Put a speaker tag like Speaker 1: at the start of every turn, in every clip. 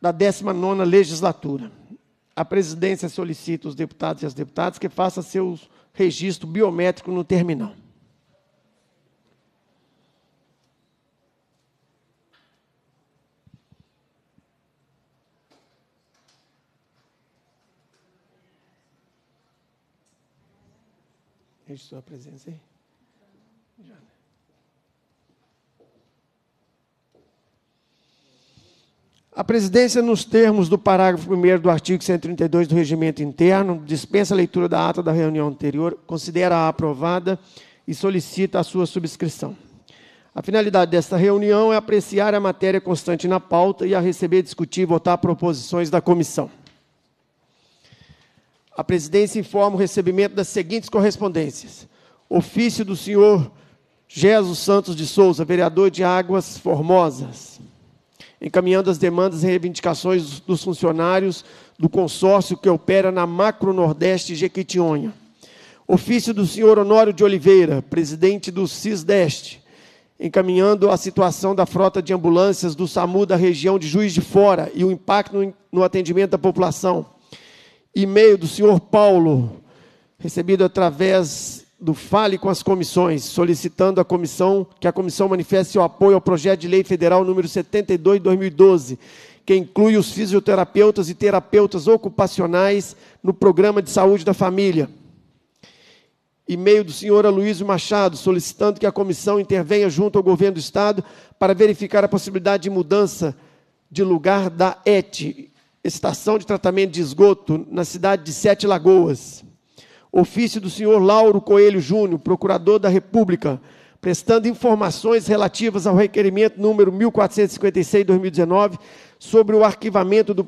Speaker 1: da 19ª legislatura. A presidência solicita os deputados e as deputadas que façam seu registro biométrico no terminal. Registrou a presença aí? A presidência, nos termos do parágrafo 1 do artigo 132 do Regimento Interno, dispensa a leitura da ata da reunião anterior, considera-a aprovada e solicita a sua subscrição. A finalidade desta reunião é apreciar a matéria constante na pauta e a receber, discutir e votar proposições da comissão. A presidência informa o recebimento das seguintes correspondências. Ofício do senhor Jesus Santos de Souza, vereador de Águas Formosas encaminhando as demandas e reivindicações dos funcionários do consórcio que opera na Macro Nordeste Jequitinhonha. Ofício do senhor Honório de Oliveira, presidente do CISDeste, encaminhando a situação da frota de ambulâncias do SAMU da região de Juiz de Fora e o impacto no atendimento da população. E-mail do senhor Paulo, recebido através do Fale com as Comissões, solicitando a comissão que a comissão manifeste seu apoio ao projeto de lei federal número 72 de 2012, que inclui os fisioterapeutas e terapeutas ocupacionais no programa de saúde da família. E-mail do senhor Aloysio Machado, solicitando que a comissão intervenha junto ao governo do Estado para verificar a possibilidade de mudança de lugar da ET, Estação de Tratamento de Esgoto, na cidade de Sete Lagoas ofício do senhor Lauro Coelho Júnior, procurador da República, prestando informações relativas ao requerimento número 1456-2019 sobre o arquivamento do,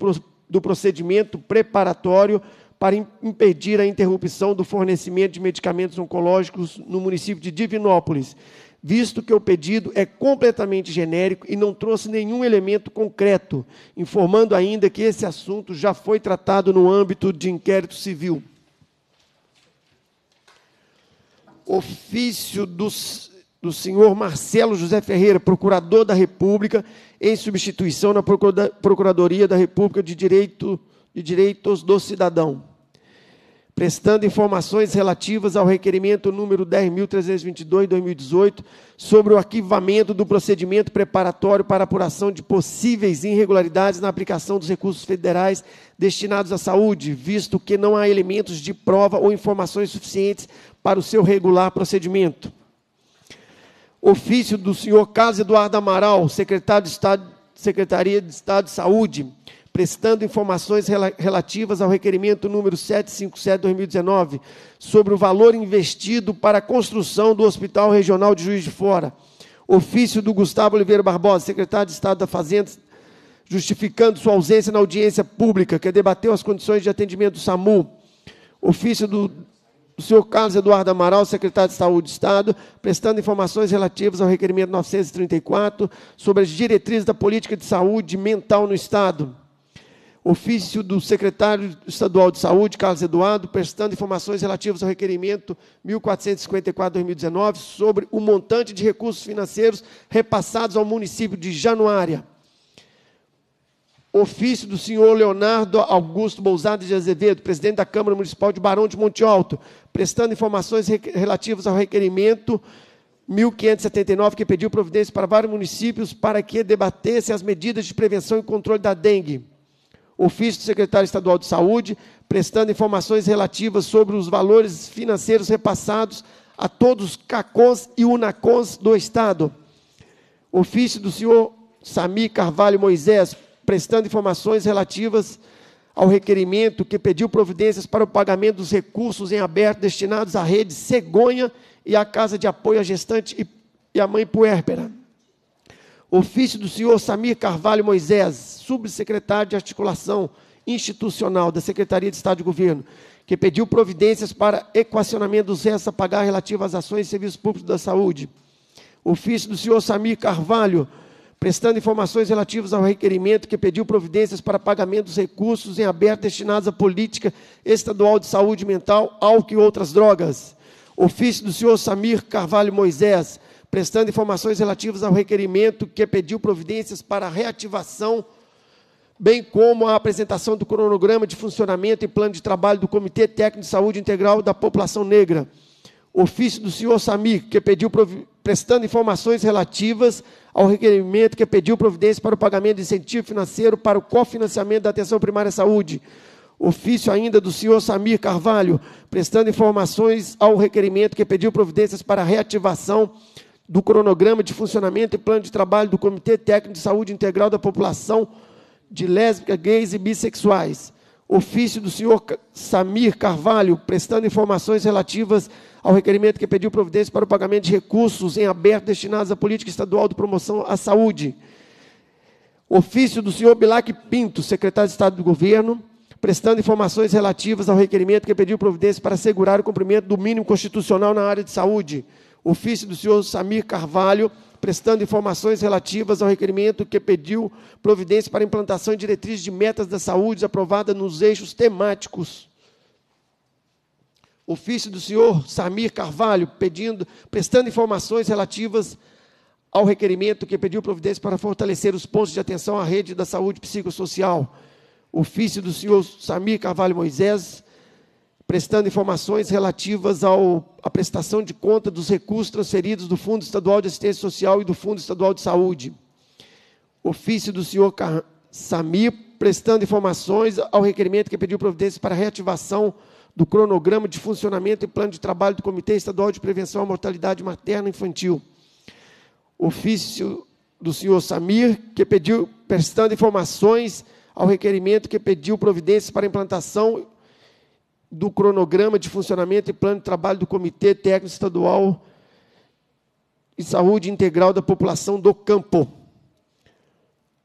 Speaker 1: do procedimento preparatório para impedir a interrupção do fornecimento de medicamentos oncológicos no município de Divinópolis, visto que o pedido é completamente genérico e não trouxe nenhum elemento concreto, informando ainda que esse assunto já foi tratado no âmbito de inquérito civil ofício do, do senhor Marcelo José Ferreira, procurador da República, em substituição na Procuradoria da República de, Direito, de Direitos do Cidadão, prestando informações relativas ao requerimento número 10.322-2018 sobre o arquivamento do procedimento preparatório para apuração de possíveis irregularidades na aplicação dos recursos federais destinados à saúde, visto que não há elementos de prova ou informações suficientes para o seu regular procedimento. Ofício do senhor Carlos Eduardo Amaral, secretário de Estado, Secretaria de Estado de Saúde, prestando informações relativas ao requerimento número 757-2019, sobre o valor investido para a construção do Hospital Regional de Juiz de Fora. Ofício do Gustavo Oliveira Barbosa, secretário de Estado da Fazenda, justificando sua ausência na audiência pública, que debateu as condições de atendimento do SAMU. Ofício do do senhor Carlos Eduardo Amaral, secretário de Saúde do Estado, prestando informações relativas ao requerimento 934 sobre as diretrizes da política de saúde mental no Estado. Ofício do secretário estadual de Saúde, Carlos Eduardo, prestando informações relativas ao requerimento 1454-2019 sobre o montante de recursos financeiros repassados ao município de Januária ofício do senhor Leonardo Augusto Bousada de Azevedo, presidente da Câmara Municipal de Barão de Monte Alto, prestando informações relativas ao requerimento 1579, que pediu providência para vários municípios para que debatesse as medidas de prevenção e controle da dengue. Ofício do secretário estadual de Saúde, prestando informações relativas sobre os valores financeiros repassados a todos os CACONs e UNACONs do Estado. Ofício do senhor Sami Carvalho Moisés, prestando informações relativas ao requerimento que pediu providências para o pagamento dos recursos em aberto destinados à rede Cegonha e à Casa de Apoio à Gestante e, à Mãe Puérpera. Ofício do senhor Samir Carvalho Moisés, subsecretário de Articulação Institucional da Secretaria de Estado de Governo, que pediu providências para equacionamento dos restos a pagar relativos às ações e serviços públicos da saúde. Ofício do senhor Samir Carvalho prestando informações relativas ao requerimento que pediu providências para pagamento dos recursos em aberto destinados à política estadual de saúde mental, álcool e outras drogas. Ofício do senhor Samir Carvalho Moisés, prestando informações relativas ao requerimento que pediu providências para reativação, bem como a apresentação do cronograma de funcionamento e plano de trabalho do Comitê Técnico de Saúde Integral da População Negra. Ofício do senhor Samir, que pediu prestando informações relativas ao requerimento que pediu providência para o pagamento de incentivo financeiro para o cofinanciamento da atenção primária à saúde ofício ainda do senhor Samir Carvalho, prestando informações ao requerimento que pediu providências para a reativação do cronograma de funcionamento e plano de trabalho do Comitê Técnico de Saúde Integral da População de Lésbicas, Gays e Bissexuais. Ofício do senhor Samir Carvalho, prestando informações relativas ao requerimento que pediu providência para o pagamento de recursos em aberto destinados à política estadual de promoção à saúde. Ofício do senhor Bilac Pinto, secretário de Estado do Governo, prestando informações relativas ao requerimento que pediu providência para assegurar o cumprimento do mínimo constitucional na área de saúde. Ofício do senhor Samir Carvalho, prestando informações relativas ao requerimento que pediu providência para implantação de diretrizes de metas da saúde aprovada nos eixos temáticos. Ofício do senhor Samir Carvalho, pedindo, prestando informações relativas ao requerimento que pediu providência para fortalecer os pontos de atenção à rede da saúde psicossocial ofício do senhor Samir Carvalho Moisés, prestando informações relativas à prestação de conta dos recursos transferidos do Fundo Estadual de Assistência Social e do Fundo Estadual de Saúde. Ofício do senhor Samir, prestando informações ao requerimento que pediu providência para reativação do cronograma de funcionamento e plano de trabalho do Comitê Estadual de Prevenção à Mortalidade Materna Infantil. Ofício do senhor Samir, que pediu, prestando informações ao requerimento que pediu providências para implantação do cronograma de funcionamento e plano de trabalho do Comitê Técnico Estadual e Saúde Integral da População do Campo.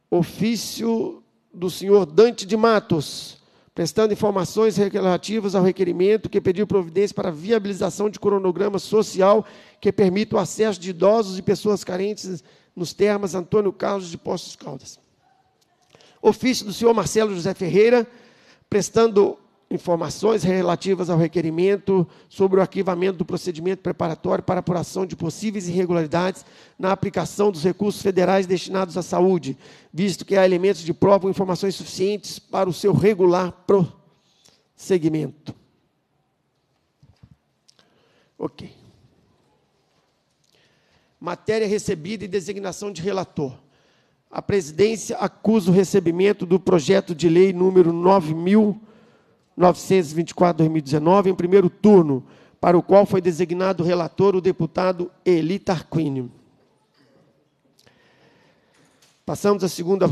Speaker 1: Ofício do senhor Dante de Matos, prestando informações relativas ao requerimento que pediu providência para a viabilização de cronograma social que permita o acesso de idosos e pessoas carentes nos termas Antônio Carlos de Postos Caldas ofício do senhor Marcelo José Ferreira, prestando informações relativas ao requerimento sobre o arquivamento do procedimento preparatório para apuração de possíveis irregularidades na aplicação dos recursos federais destinados à saúde, visto que há elementos de prova ou informações suficientes para o seu regular prosseguimento. Ok. Matéria recebida e designação de relator a presidência acusa o recebimento do projeto de lei número 9.924-2019 em primeiro turno, para o qual foi designado relator o deputado Eli Tarquínio. Passamos à segunda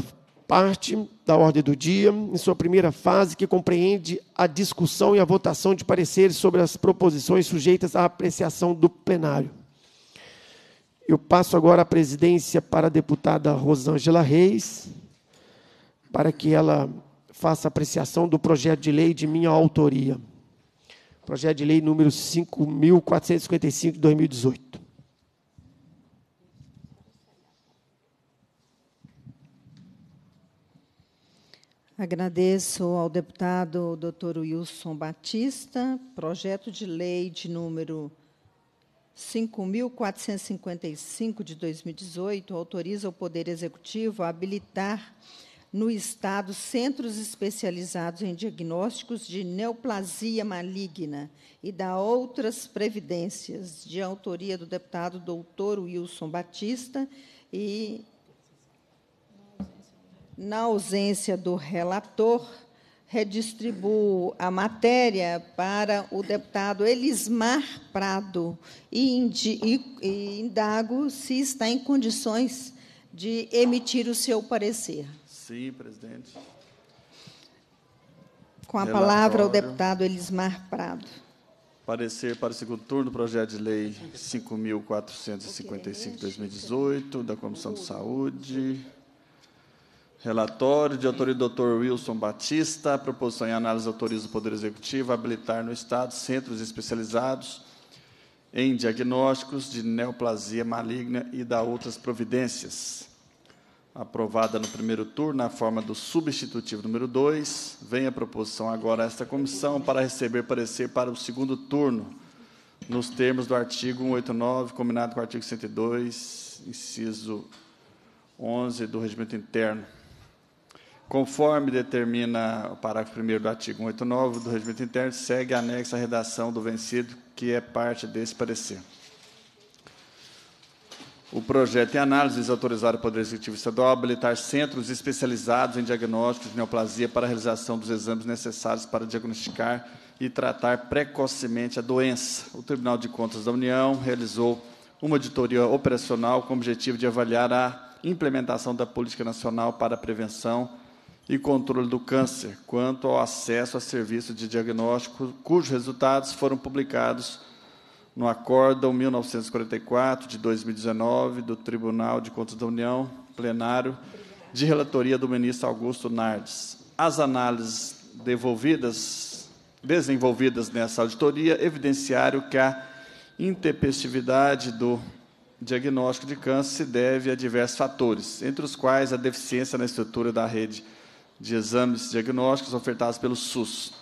Speaker 1: parte da ordem do dia, em sua primeira fase, que compreende a discussão e a votação de pareceres sobre as proposições sujeitas à apreciação do plenário. Eu passo agora a presidência para a deputada Rosângela Reis, para que ela faça apreciação do projeto de lei de minha autoria. Projeto de lei número 5.455 de 2018.
Speaker 2: Agradeço ao deputado Dr. Wilson Batista, projeto de lei de número 5.455 de 2018 autoriza o Poder Executivo a habilitar no Estado centros especializados em diagnósticos de neoplasia maligna e da outras previdências, de autoria do deputado doutor Wilson Batista e, na ausência do relator, redistribuo a matéria para o deputado Elismar Prado e, indago se está em condições de emitir o seu parecer.
Speaker 3: Sim, presidente.
Speaker 2: Com a Relatório. palavra o deputado Elismar Prado.
Speaker 3: Parecer para o segundo turno, projeto de lei 5.455 de 2018, da Comissão de Saúde. Relatório de autoria do Dr. Wilson Batista, proposição e análise autoriza o Poder Executivo a habilitar no Estado centros especializados em diagnósticos de neoplasia maligna e da outras providências. Aprovada no primeiro turno, na forma do substitutivo número 2, vem a proposição agora a esta comissão para receber parecer para o segundo turno. nos termos do artigo 189, combinado com o artigo 102, inciso 11 do Regimento Interno. Conforme determina o parágrafo 1 do artigo 189 do Regimento Interno, segue anexa a redação do vencido, que é parte desse parecer. O projeto em análise visa autorizar o Poder Executivo Estadual a habilitar centros especializados em diagnósticos de neoplasia para a realização dos exames necessários para diagnosticar e tratar precocemente a doença. O Tribunal de Contas da União realizou uma auditoria operacional com o objetivo de avaliar a implementação da Política Nacional para a Prevenção e Controle do Câncer, quanto ao acesso a serviços de diagnóstico, cujos resultados foram publicados no Acórdão 1944 de 2019 do Tribunal de Contas da União, plenário, de relatoria do ministro Augusto Nardes. As análises devolvidas, desenvolvidas nessa auditoria evidenciaram que a intempestividade do diagnóstico de câncer se deve a diversos fatores, entre os quais a deficiência na estrutura da rede de exames diagnósticos ofertados pelo SUS,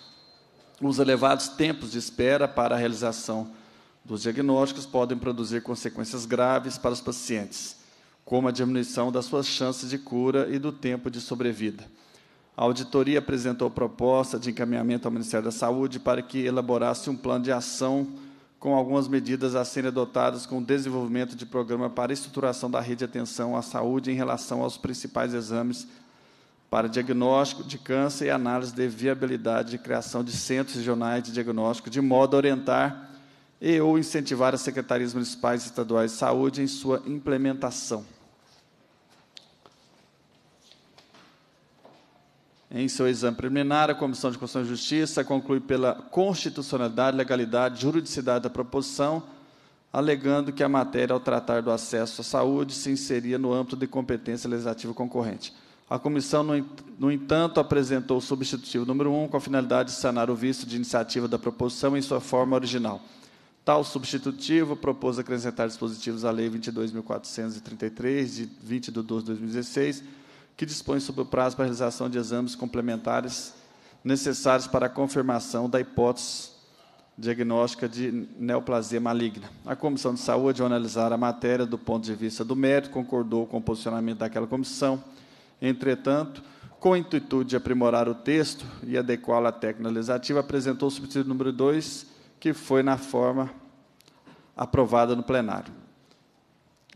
Speaker 3: os elevados tempos de espera para a realização dos diagnósticos podem produzir consequências graves para os pacientes, como a diminuição das suas chances de cura e do tempo de sobrevida. A auditoria apresentou proposta de encaminhamento ao Ministério da Saúde para que elaborasse um plano de ação com algumas medidas a serem adotadas com o desenvolvimento de programa para estruturação da rede de atenção à saúde em relação aos principais exames para diagnóstico de câncer e análise de viabilidade de criação de centros regionais de diagnóstico, de modo a orientar e ou incentivar as secretarias municipais e estaduais de saúde em sua implementação. Em seu exame preliminar, a Comissão de Constituição e Justiça conclui pela constitucionalidade, legalidade e juridicidade da proposição, alegando que a matéria, ao tratar do acesso à saúde, se inseria no âmbito de competência legislativa concorrente. A comissão, no entanto, apresentou o substitutivo número 1 com a finalidade de sanar o vício de iniciativa da proposição em sua forma original. Tal substitutivo propôs acrescentar dispositivos à Lei 22.433, de 20 de 12 de 2016, que dispõe sobre o prazo para a realização de exames complementares necessários para a confirmação da hipótese diagnóstica de neoplasia maligna. A Comissão de Saúde, ao analisar a matéria do ponto de vista do mérito, concordou com o posicionamento daquela comissão. Entretanto, com o intuito de aprimorar o texto e adequá-lo à técnica legislativa, apresentou o substituto número 2, que foi na forma aprovada no plenário.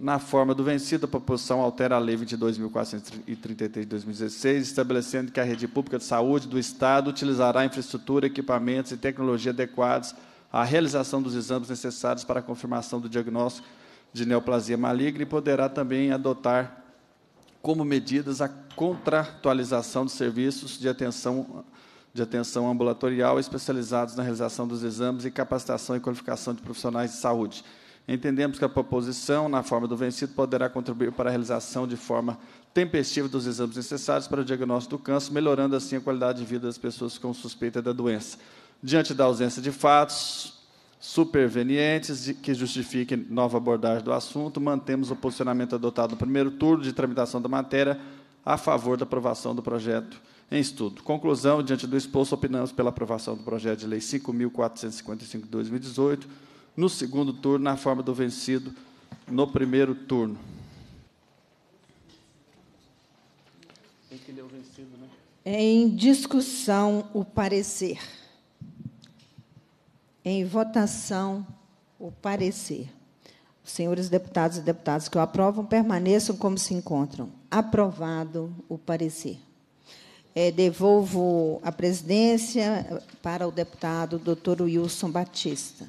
Speaker 3: Na forma do vencido, a proposição altera a Lei 22.433 de 2016, estabelecendo que a rede pública de saúde do Estado utilizará infraestrutura, equipamentos e tecnologia adequados à realização dos exames necessários para a confirmação do diagnóstico de neoplasia maligna e poderá também adotar como medidas a contratualização de serviços de atenção de atenção ambulatorial especializados na realização dos exames e capacitação e qualificação de profissionais de saúde. Entendemos que a proposição, na forma do vencido, poderá contribuir para a realização de forma tempestiva dos exames necessários para o diagnóstico do câncer, melhorando assim a qualidade de vida das pessoas com suspeita da doença. Diante da ausência de fatos supervenientes que justifiquem nova abordagem do assunto, mantemos o posicionamento adotado no primeiro turno de tramitação da matéria a favor da aprovação do projeto em estudo. Conclusão, diante do exposto, opinamos pela aprovação do projeto de lei 5.455 de 2018, no segundo turno, na forma do vencido, no primeiro turno.
Speaker 2: Em discussão, o parecer. Em votação, o parecer. Os senhores deputados e deputadas que o aprovam permaneçam como se encontram. Aprovado o parecer. É, devolvo a presidência para o deputado doutor Wilson Batista.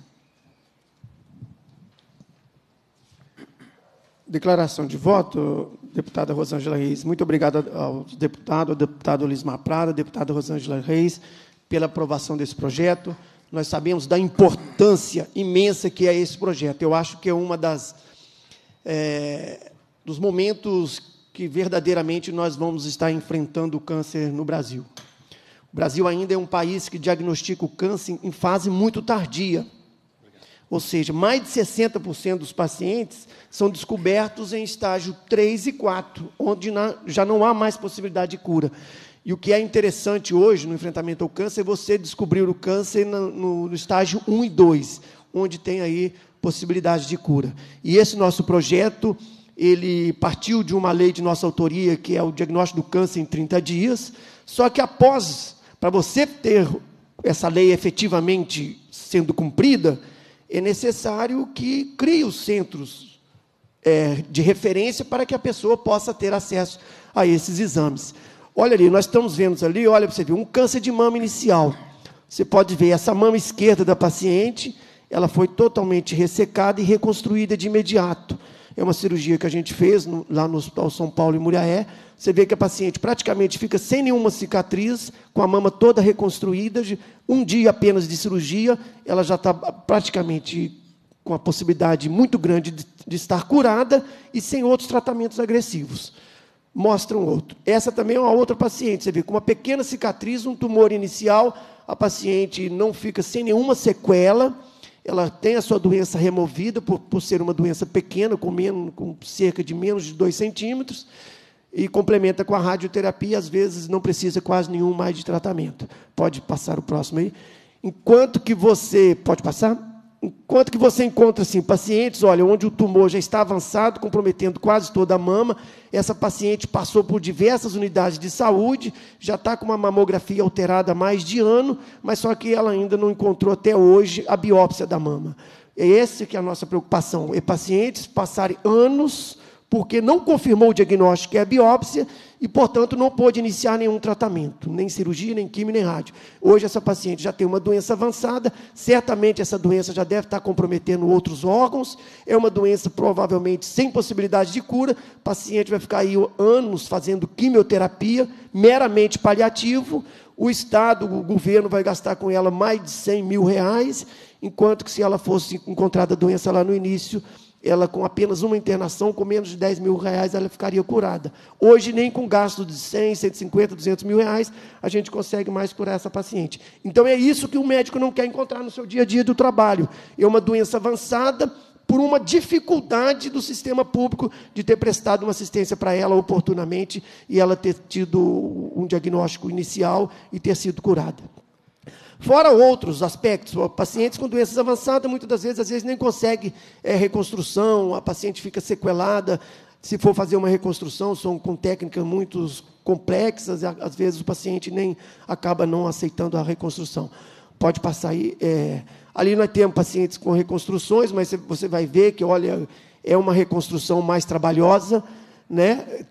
Speaker 1: Declaração de voto, deputada Rosângela Reis. Muito obrigado ao deputado, ao deputado Lismar Prada, deputada Rosângela Reis, pela aprovação desse projeto. Nós sabemos da importância imensa que é esse projeto. Eu acho que é uma das é, dos momentos que verdadeiramente nós vamos estar enfrentando o câncer no Brasil. O Brasil ainda é um país que diagnostica o câncer em fase muito tardia. Ou seja, mais de 60% dos pacientes são descobertos em estágio 3 e 4, onde já não há mais possibilidade de cura. E o que é interessante hoje no enfrentamento ao câncer é você descobrir o câncer no, no, estágio 1 e 2, onde tem aí possibilidade de cura. E esse nosso projeto, ele partiu de uma lei de nossa autoria, que é o diagnóstico do câncer em 30 dias, só que após, para você ter essa lei efetivamente sendo cumprida, é necessário que crie os centros é, de referência para que a pessoa possa ter acesso a esses exames. Olha ali, nós estamos vendo ali, olha para você ver, um câncer de mama inicial. Você pode ver essa mama esquerda da paciente, ela foi totalmente ressecada e reconstruída de imediato. É uma cirurgia que a gente fez no, lá no Hospital São Paulo, em Muriaé. Você vê que a paciente praticamente fica sem nenhuma cicatriz, com a mama toda reconstruída. Um dia apenas de cirurgia, ela já está praticamente com a possibilidade muito grande de, de estar curada e sem outros tratamentos agressivos mostra um outro. Essa também é uma outra paciente. Você vê, com uma pequena cicatriz, um tumor inicial, a paciente não fica sem nenhuma sequela, ela tem a sua doença removida por, por ser uma doença pequena, com, menos, com cerca de menos de 2 centímetros, e complementa com a radioterapia, às vezes não precisa quase nenhum mais de tratamento. Pode passar o próximo aí. Enquanto que você. Pode passar? Enquanto que você encontra assim, pacientes, olha, onde o tumor já está avançado, comprometendo quase toda a mama, essa paciente passou por diversas unidades de saúde, já está com uma mamografia alterada há mais de ano, mas só que ela ainda não encontrou até hoje a biópsia da mama. É essa que é a nossa preocupação, é pacientes passarem anos porque não confirmou o diagnóstico que é a biópsia e, portanto, não pôde iniciar nenhum tratamento, nem cirurgia, nem quimio, nem rádio. Hoje, essa paciente já tem uma doença avançada, certamente essa doença já deve estar comprometendo outros órgãos, é uma doença provavelmente sem possibilidade de cura, o paciente vai ficar aí anos fazendo quimioterapia, meramente paliativo, o Estado, o governo vai gastar com ela mais de 100 mil reais, enquanto que se ela fosse encontrada a doença lá no início, ela com apenas uma internação, com menos de 10 mil reais, ela ficaria curada. Hoje, nem com gasto de 100, 150, 200 mil reais, a gente consegue mais curar essa paciente. Então, é isso que o médico não quer encontrar no seu dia a dia do trabalho. É uma doença avançada por uma dificuldade do sistema público de ter prestado uma assistência para ela oportunamente e ela ter tido um diagnóstico inicial e ter sido curada. Fora outros aspectos, pacientes com doenças avançadas, muitas das vezes, às vezes nem consegue é, reconstrução, a paciente fica sequelada. Se for fazer uma reconstrução, são com técnicas muito complexas, às vezes o paciente nem acaba não aceitando a reconstrução. Pode passar aí. É, ali nós temos pacientes com reconstruções, mas você vai ver que, olha, é uma reconstrução mais trabalhosa, né?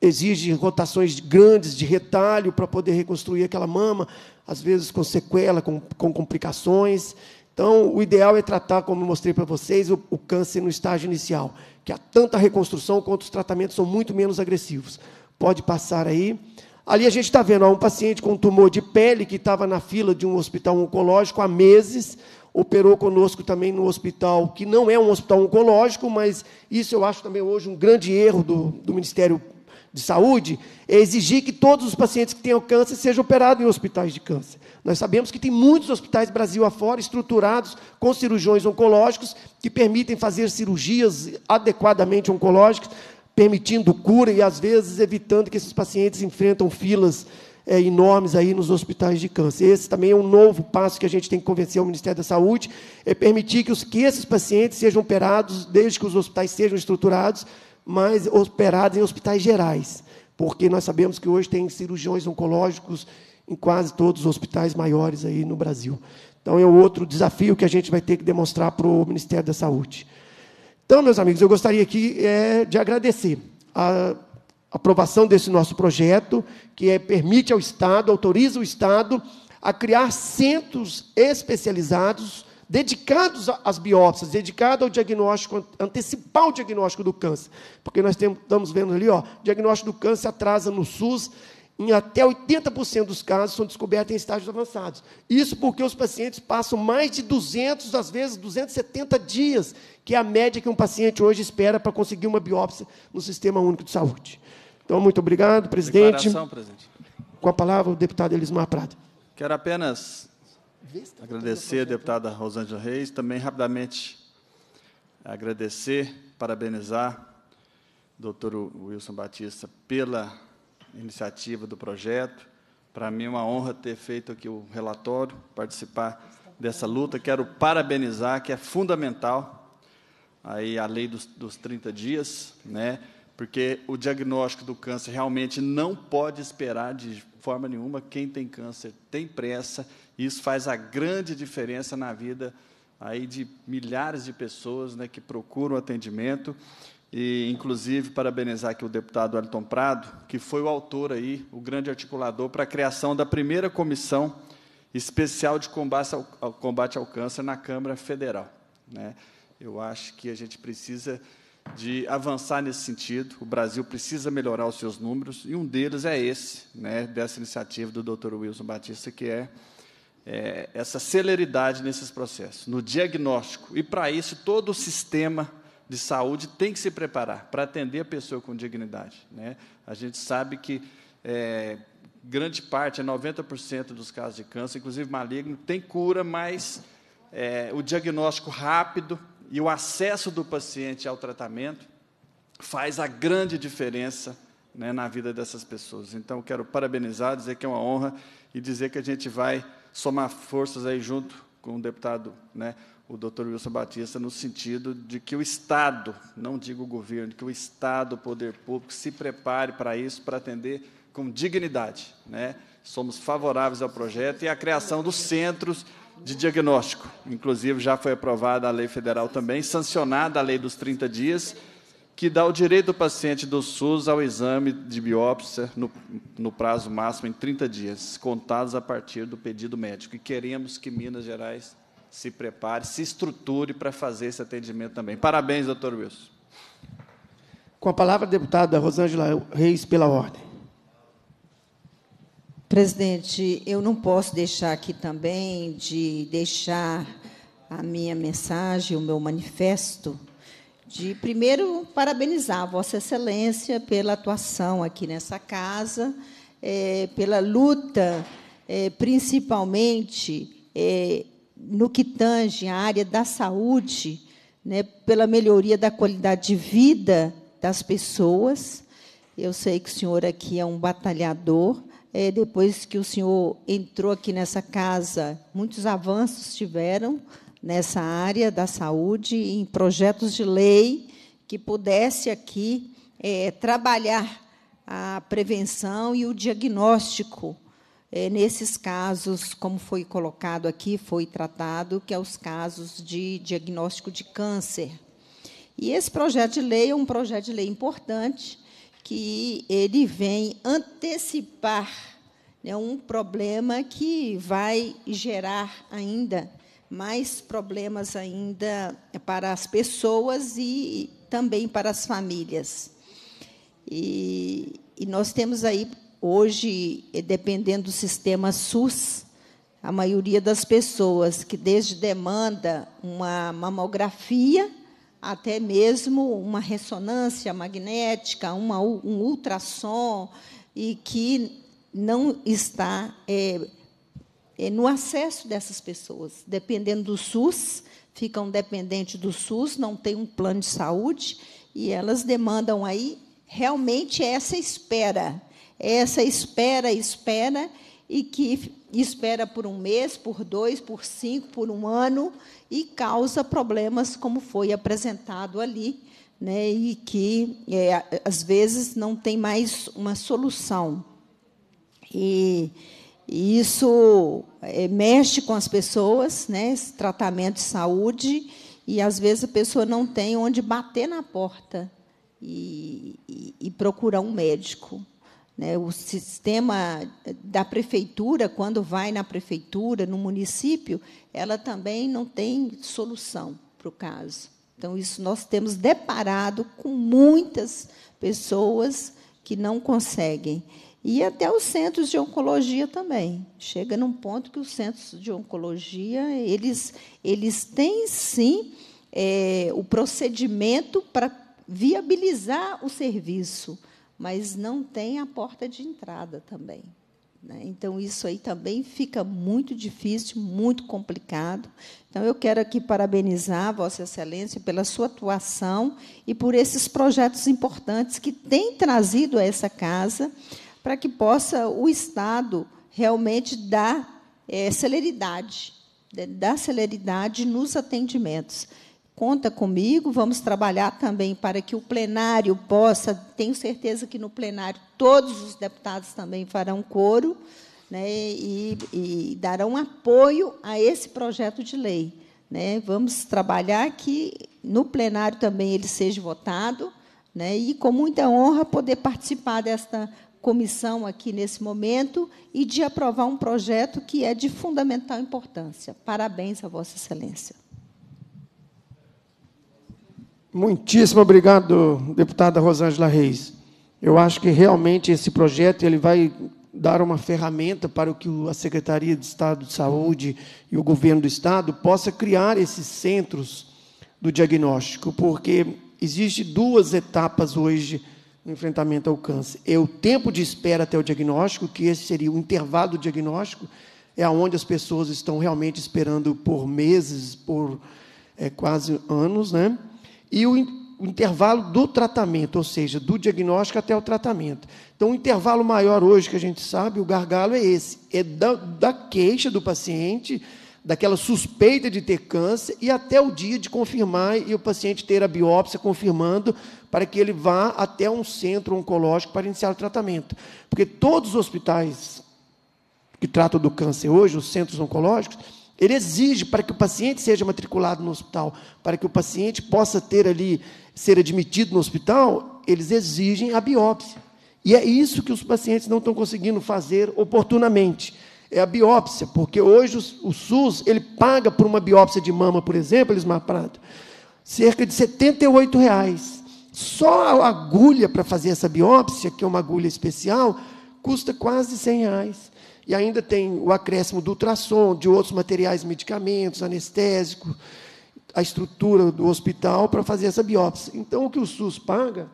Speaker 1: Exige rotações grandes de retalho para poder reconstruir aquela mama, às vezes com sequela, com, com complicações. Então, o ideal é tratar, como mostrei para vocês, o, o, câncer no estágio inicial, que há tanta reconstrução quanto os tratamentos são muito menos agressivos. Pode passar aí. Ali a gente está vendo ó, um paciente com tumor de pele que estava na fila de um hospital oncológico há meses, operou conosco também no hospital, que não é um hospital oncológico, mas isso eu acho também hoje um grande erro do, do Ministério de saúde é exigir que todos os pacientes que tenham câncer sejam operados em hospitais de câncer. Nós sabemos que tem muitos hospitais Brasil afora estruturados com cirurgiões oncológicos que permitem fazer cirurgias adequadamente oncológicas, permitindo cura e às vezes evitando que esses pacientes enfrentam filas é, enormes aí nos hospitais de câncer. Esse também é um novo passo que a gente tem que convencer o Ministério da Saúde, é permitir que, os, que esses pacientes sejam operados, desde que os hospitais sejam estruturados, mas operados em hospitais gerais, porque nós sabemos que hoje tem cirurgiões oncológicos em quase todos os hospitais maiores aí no Brasil. Então, é outro desafio que a gente vai ter que demonstrar para o Ministério da Saúde. Então, meus amigos, eu gostaria aqui é, de agradecer a aprovação desse nosso projeto, que é, permite ao Estado, autoriza o Estado a criar centros especializados dedicados às biópsias, dedicados ao diagnóstico, antecipar o diagnóstico do câncer. Porque nós temos, estamos vendo ali, ó, o diagnóstico do câncer atrasa no SUS, em até 80% dos casos são descobertos em estágios avançados. Isso porque os pacientes passam mais de 200, às vezes 270 dias, que é a média que um paciente hoje espera para conseguir uma biópsia no Sistema Único de Saúde. Então, muito obrigado, presidente.
Speaker 3: presidente.
Speaker 1: Com a palavra, o deputado Elismar Prado.
Speaker 3: Quero apenas Agradecer a deputada Rosângela Reis, também rapidamente agradecer, parabenizar o doutor Wilson Batista pela iniciativa do projeto. Para mim é uma honra ter feito aqui o relatório, participar dessa luta. Quero parabenizar, que é fundamental aí a lei dos, dos 30 dias, né? Porque o diagnóstico do câncer realmente não pode esperar de forma nenhuma. Quem tem câncer tem pressa, e isso faz a grande diferença na vida aí de milhares de pessoas né, que procuram atendimento. E, inclusive, parabenizar aqui o deputado Wellington Prado, que foi o autor aí, o grande articulador para a criação da primeira comissão especial de combate ao, ao, combate ao câncer na Câmara Federal. Né? Eu acho que a gente precisa de avançar nesse sentido. O Brasil precisa melhorar os seus números, e um deles é esse, né, dessa iniciativa do Dr. Wilson Batista, que é, é essa celeridade nesses processos, no diagnóstico. E, para isso, todo o sistema de saúde tem que se preparar para atender a pessoa com dignidade. Né? A gente sabe que é, grande parte, é 90% dos casos de câncer, inclusive maligno, tem cura, mas é, o diagnóstico rápido e o acesso do paciente ao tratamento faz a grande diferença né, na vida dessas pessoas. Então, quero parabenizar, dizer que é uma honra e dizer que a gente vai somar forças aí junto com o deputado, né, o doutor Wilson Batista, no sentido de que o Estado, não digo o governo, que o Estado, o poder público, se prepare para isso, para atender com dignidade. Né? Somos favoráveis ao projeto e à criação dos centros de diagnóstico. Inclusive, já foi aprovada a lei federal também, sancionada a lei dos 30 dias, que dá o direito do paciente do SUS ao exame de biópsia no, no prazo máximo em 30 dias, contados a partir do pedido médico. E queremos que Minas Gerais se prepare, se estruture para fazer esse atendimento também. Parabéns, doutor Wilson.
Speaker 1: Com a palavra, deputada Rosângela Reis, pela ordem.
Speaker 2: Presidente, eu não posso deixar aqui também de deixar a minha mensagem, o meu manifesto, de primeiro parabenizar Vossa Excelência pela atuação aqui nessa casa, é, pela luta, é, principalmente é, no que tange a área da saúde, né, pela melhoria da qualidade de vida das pessoas. Eu sei que o senhor aqui é um batalhador é, depois que o senhor entrou aqui nessa casa, muitos avanços tiveram nessa área da saúde, em projetos de lei que pudesse aqui é, trabalhar a prevenção e o diagnóstico é, nesses casos, como foi colocado aqui, foi tratado, que é os casos de diagnóstico de câncer. E esse projeto de lei é um projeto de lei importante, que ele vem antecipar né, um problema que vai gerar ainda mais problemas ainda para as pessoas e também para as famílias. E, e nós temos aí hoje, dependendo do sistema SUS, a maioria das pessoas que desde demanda uma mamografia até mesmo uma ressonância magnética, uma, um ultrassom, e que não está é, é, no acesso dessas pessoas. Dependendo do SUS, ficam dependentes do SUS, não tem um plano de saúde, e elas demandam aí realmente essa espera, essa espera, espera, e que espera por um mês, por dois, por cinco, por um ano, e causa problemas, como foi apresentado ali, né, e que, é, às vezes, não tem mais uma solução. E, e isso é, mexe com as pessoas, né, esse tratamento de saúde, e, às vezes, a pessoa não tem onde bater na porta e, e, e procurar um médico. Né, o sistema da prefeitura, quando vai na prefeitura, no município, ela também não tem solução para o caso. Então, isso nós temos deparado com muitas pessoas que não conseguem. E até os centros de oncologia também. Chega num ponto que os centros de oncologia, eles, eles têm, sim, é, o procedimento para viabilizar o serviço, mas não tem a porta de entrada também. Né? Então, isso aí também fica muito difícil, muito complicado. Então, eu quero aqui parabenizar Vossa Excelência pela sua atuação e por esses projetos importantes que tem trazido a essa casa para que possa o Estado realmente dar é, celeridade da celeridade nos atendimentos. Conta comigo, vamos trabalhar também para que o plenário possa, tenho certeza que no plenário todos os deputados também farão coro né, e, e darão apoio a esse projeto de lei. Né? Vamos trabalhar que no plenário também ele seja votado, né? e com muita honra poder participar desta comissão aqui nesse momento e de aprovar um projeto que é de fundamental importância. Parabéns a Vossa Excelência.
Speaker 1: Muitíssimo obrigado, deputada Rosângela Reis. Eu acho que realmente esse projeto ele vai dar uma ferramenta para que a Secretaria de Estado de Saúde e o governo do Estado possa criar esses centros do diagnóstico, porque existe duas etapas hoje no enfrentamento ao câncer. É o tempo de espera até o diagnóstico, que esse seria o intervalo do diagnóstico, é onde as pessoas estão realmente esperando por meses, por é, quase anos, né? E o, o intervalo do tratamento, ou seja, do diagnóstico até o tratamento. Então, o intervalo maior hoje que a gente sabe, o gargalo é esse: é da, da queixa do paciente, daquela suspeita de ter câncer, e até o dia de confirmar e o paciente ter a biópsia confirmando para que ele vá até um centro oncológico para iniciar o tratamento. Porque todos os hospitais que tratam do câncer hoje, os centros oncológicos, ele exige para que o paciente seja matriculado no hospital, para que o paciente possa ter ali, ser admitido no hospital, eles exigem a biópsia. E é isso que os pacientes não estão conseguindo fazer oportunamente. É a biópsia, porque hoje o, o SUS ele paga por uma biópsia de mama, por exemplo, Elismar Prado, cerca de 78 reais. Só a agulha para fazer essa biópsia, que é uma agulha especial, custa quase 100 reais. E ainda tem o acréscimo do ultrassom, de outros materiais, medicamentos, anestésico, a estrutura do hospital para fazer essa biópsia. Então, o que o SUS paga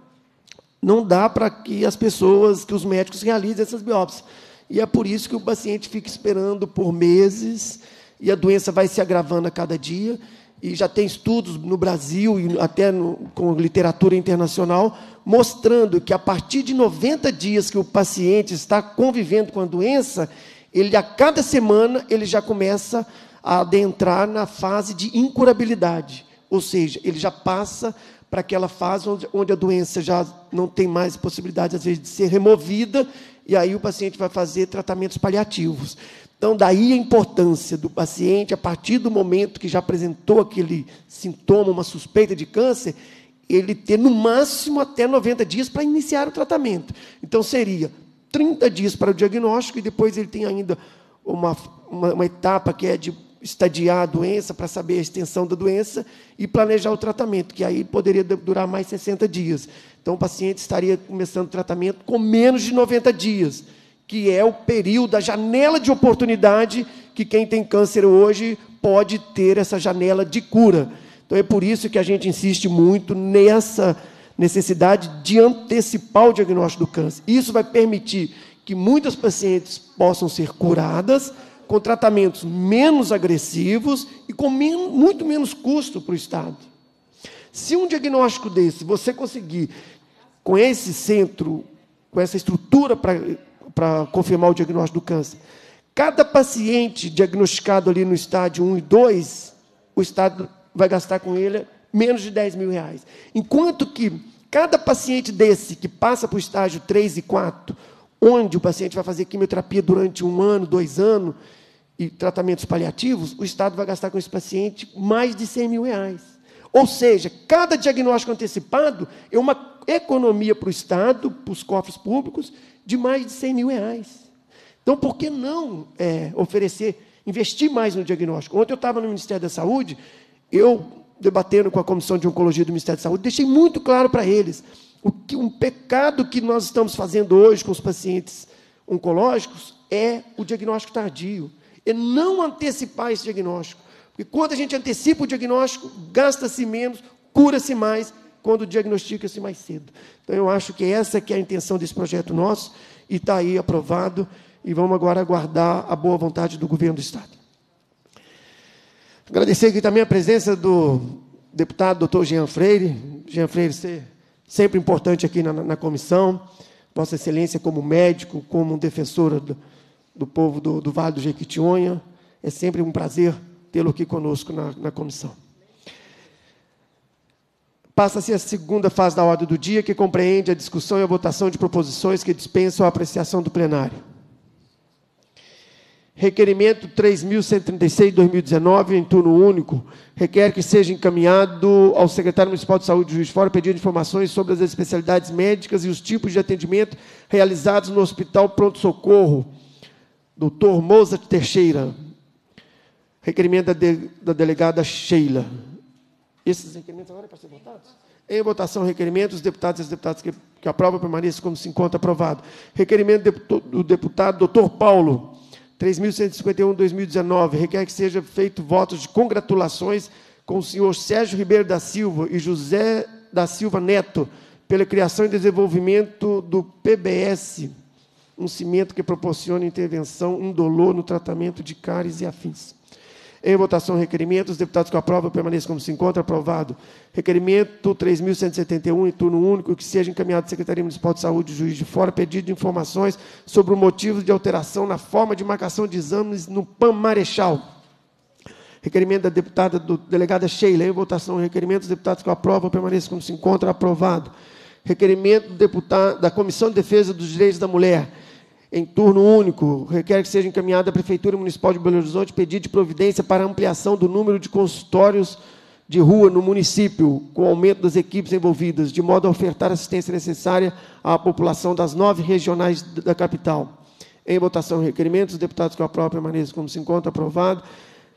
Speaker 1: não dá para que as pessoas, que os médicos realizem essas biópsias. E é por isso que o paciente fica esperando por meses e a doença vai se agravando a cada dia. E já tem estudos no Brasil e até no, com literatura internacional mostrando que a partir de 90 dias que o paciente está convivendo com a doença, ele a cada semana ele já começa a adentrar na fase de incurabilidade, ou seja, ele já passa para aquela fase onde, onde a doença já não tem mais possibilidade, às vezes, de ser removida, e aí o paciente vai fazer tratamentos paliativos. Então, daí a importância do paciente, a partir do momento que já apresentou aquele sintoma, uma suspeita de câncer, ele ter no máximo até 90 dias para iniciar o tratamento. Então, seria 30 dias para o diagnóstico e depois ele tem ainda uma, uma, uma etapa que é de estadiar a doença, para saber a extensão da doença e planejar o tratamento, que aí poderia durar mais 60 dias. Então, o paciente estaria começando o tratamento com menos de 90 dias, que é o período, a janela de oportunidade que quem tem câncer hoje pode ter essa janela de cura. Então, é por isso que a gente insiste muito nessa necessidade de antecipar o diagnóstico do câncer. Isso vai permitir que muitas pacientes possam ser curadas com tratamentos menos agressivos e com muito menos custo para o Estado. Se um diagnóstico desse você conseguir, com esse centro, com essa estrutura para confirmar o diagnóstico do câncer, cada paciente diagnosticado ali no estádio 1 e 2, o Estado vai gastar com ele menos de 10 mil reais. Enquanto que cada paciente desse que passa para o estágio 3 e 4, onde o paciente vai fazer quimioterapia durante um ano, dois anos, e tratamentos paliativos, o Estado vai gastar com esse paciente mais de 100 mil reais. Ou seja, cada diagnóstico antecipado é uma economia para o Estado, para os cofres públicos, de mais de 100 mil reais. Então, por que não é, oferecer, investir mais no diagnóstico? Ontem eu estava no Ministério da Saúde, eu, debatendo com a Comissão de Oncologia do Ministério da Saúde, deixei muito claro para eles o que um pecado que nós estamos fazendo hoje com os pacientes oncológicos é o diagnóstico tardio, é não antecipar esse diagnóstico. Porque quando a gente antecipa o diagnóstico, gasta-se menos, cura-se mais, quando diagnostica-se mais cedo. Então, eu acho que essa que é a intenção desse projeto nosso, e está aí aprovado, e vamos agora aguardar a boa vontade do governo do Estado. Agradecer aqui também a presença do deputado doutor Jean Freire. Jean Freire, ser sempre importante aqui na, na comissão. Vossa Excelência, como médico, como defensora do, do povo do, do, Vale do Jequitinhonha, é sempre um prazer tê-lo aqui conosco na, na comissão. Passa-se a segunda fase da ordem do dia, que compreende a discussão e a votação de proposições que dispensam a apreciação do plenário. Requerimento 3.136 de 2019, em turno único, requer que seja encaminhado ao secretário municipal de saúde de Juiz de Fora pedido informações sobre as especialidades médicas e os tipos de atendimento realizados no Hospital Pronto Socorro, doutor Mozart Teixeira. Requerimento da, de, da delegada Sheila. Esses requerimentos agora é para ser votados? Em votação, requerimento, os deputados e as deputadas que, que aprovam permaneçam como se encontra aprovado. Requerimento do deputado doutor Paulo, 3.151, 2019, requer que seja feito votos de congratulações com o senhor Sérgio Ribeiro da Silva e José da Silva Neto pela criação e desenvolvimento do PBS, um cimento que proporciona intervenção indolor no tratamento de cáries e afins. Em votação, requerimento. Os deputados que aprovam permaneçam como se encontra. Aprovado. Requerimento 3.171, em turno único, que seja encaminhado à Secretaria Municipal de Saúde e Juiz de Fora, pedido de informações sobre o motivo de alteração na forma de marcação de exames no PAM Marechal. Requerimento da deputada, do, delegada Sheila. Em votação, requerimento. Os deputados que aprovam permaneçam como se encontra. Aprovado. Requerimento do deputado, da Comissão de Defesa dos Direitos da Mulher em turno único, requer que seja encaminhada à Prefeitura Municipal de Belo Horizonte pedido de providência para ampliação do número de consultórios de rua no município, com aumento das equipes envolvidas, de modo a ofertar assistência necessária à população das nove regionais da capital. Em votação, requerimentos, os deputados que aprovam permaneçam como se encontra aprovado.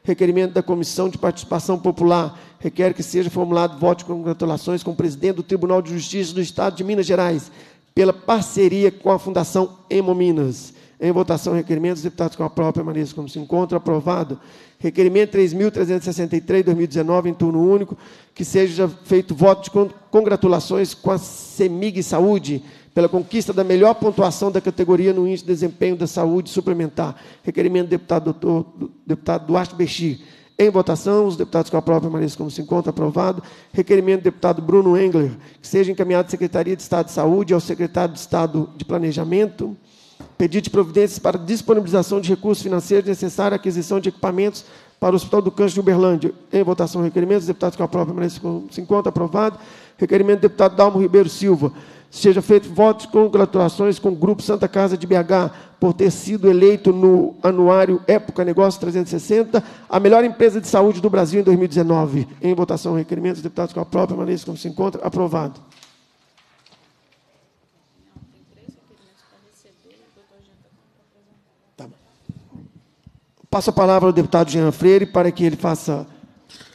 Speaker 1: Requerimento da Comissão de Participação Popular requer que seja formulado voto de congratulações com o presidente do Tribunal de Justiça do Estado de Minas Gerais, pela parceria com a Fundação Hemominas. Em votação, requerimentos, deputados com a própria permaneçam como se encontra. Aprovado. Requerimento 3.363, 2019, em turno único, que seja feito voto de congratulações com a CEMIG Saúde, pela conquista da melhor pontuação da categoria no índice de desempenho da saúde suplementar. Requerimento do deputado, doutor, do deputado Duarte Bexi. Em votação, os deputados com a prova permaneçam como se encontra aprovado. Requerimento do deputado Bruno Engler, que seja encaminhado à Secretaria de Estado de Saúde e ao secretário de Estado de Planejamento. Pedido de providências para disponibilização de recursos financeiros necessários à aquisição de equipamentos para o Hospital do Câncer de Uberlândia. Em votação, requerimento. Os deputados com a prova permanecem como se encontra aprovado. Requerimento do deputado Dalmo Ribeiro Silva, seja feito voto de congratulações com o Grupo Santa Casa de BH por ter sido eleito no anuário Época Negócio 360 a melhor empresa de saúde do Brasil em 2019. Em votação, requerimentos, deputados com a própria maneira como se encontra, aprovado. Tá Passo a palavra ao deputado Jean Freire para que ele faça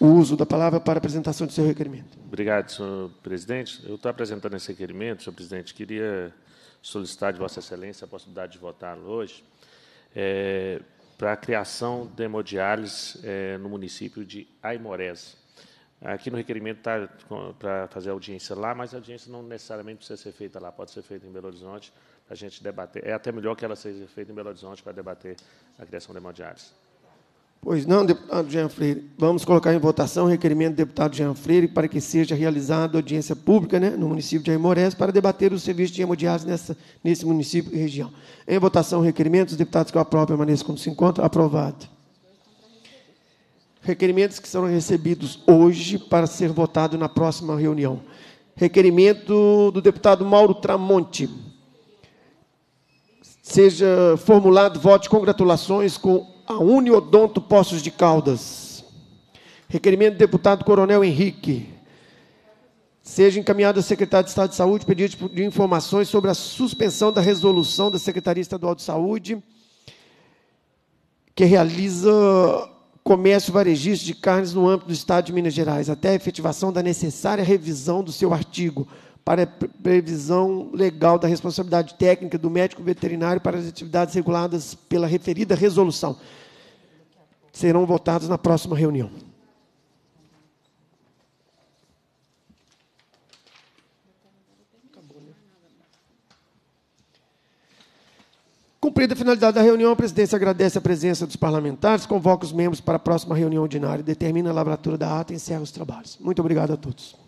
Speaker 1: o uso da palavra para apresentação do seu requerimento.
Speaker 4: Obrigado, senhor presidente. Eu estou apresentando esse requerimento, senhor presidente. Queria solicitar de Vossa Excelência a possibilidade de votá-lo hoje é, para a criação de hemodiálise é, no município de Aimorés. Aqui no requerimento está para fazer audiência lá, mas a audiência não necessariamente precisa ser feita lá, pode ser feita em Belo Horizonte para a gente debater. É até melhor que ela seja feita em Belo Horizonte para debater a criação de hemodiálise.
Speaker 1: Pois não, deputado Jean Freire. Vamos colocar em votação o requerimento do deputado Jean Freire para que seja realizada audiência pública né, no município de Aimorés para debater o serviço de hemodiálise nessa, nesse município e região. Em votação o requerimento, os deputados que aprovam permaneçam como se encontra. Aprovado. Requerimentos que serão recebidos hoje para ser votado na próxima reunião. Requerimento do deputado Mauro Tramonte. Seja formulado voto de congratulações com a Uniodonto Poços de Caldas. Requerimento do deputado Coronel Henrique. Seja encaminhado ao secretário de Estado de Saúde pedido de informações sobre a suspensão da resolução da Secretaria Estadual de Saúde, que realiza comércio varejista de carnes no âmbito do Estado de Minas Gerais, até a efetivação da necessária revisão do seu artigo para previsão legal da responsabilidade técnica do médico veterinário para as atividades reguladas pela referida resolução. Serão votados na próxima reunião. Cumprida a finalidade da reunião, a presidência agradece a presença dos parlamentares, convoca os membros para a próxima reunião ordinária, determina a lavratura da ata e encerra os trabalhos. Muito obrigado a todos.